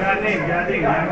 قاعدين قاعدين قاعدين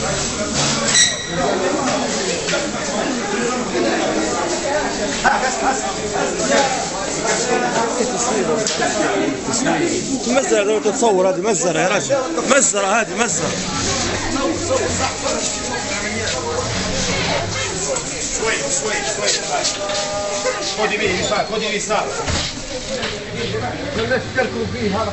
Gracias. مزرعة لو تتصور هذه مزرعة يا رجل. مزرعة هذه مزرعة. شوي شوي شوي خذي به خذي تركوا فيه هذا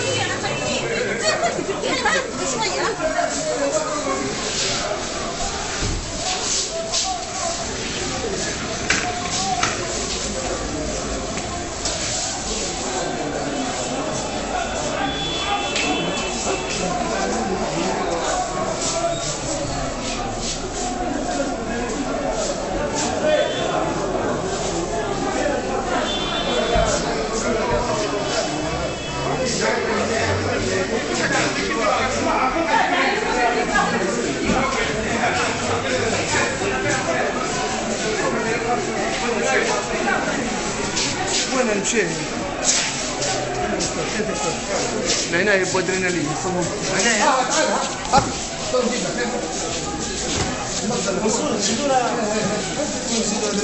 وين المشي العناية بادرينالين يسموه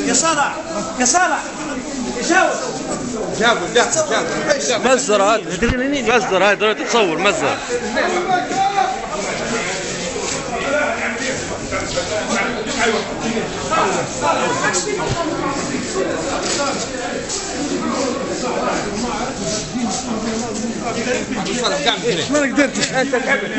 يا صالح يا صالح يجاوب جابوا جابوا جابوا مزرعة هذه مزرعة هذه لو تتصور مزرعة ما قدرتش انت تعبت